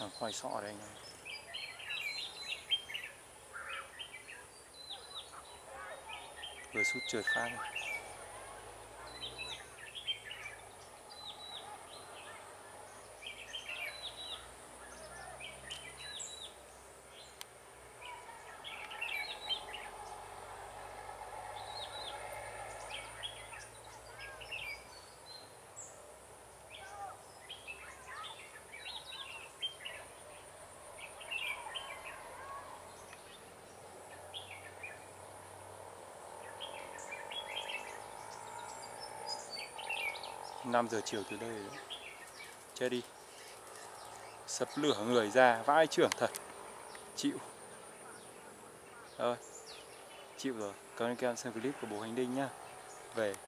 làng khoai sọ đây anh em vừa sút trượt phát này. Năm giờ chiều từ đây rồi. chết đi. Sập lửa người ra, vãi trưởng thật. Chịu. Rồi chịu rồi. Cảm ơn các em xem clip của bố hành đinh nhá. Về.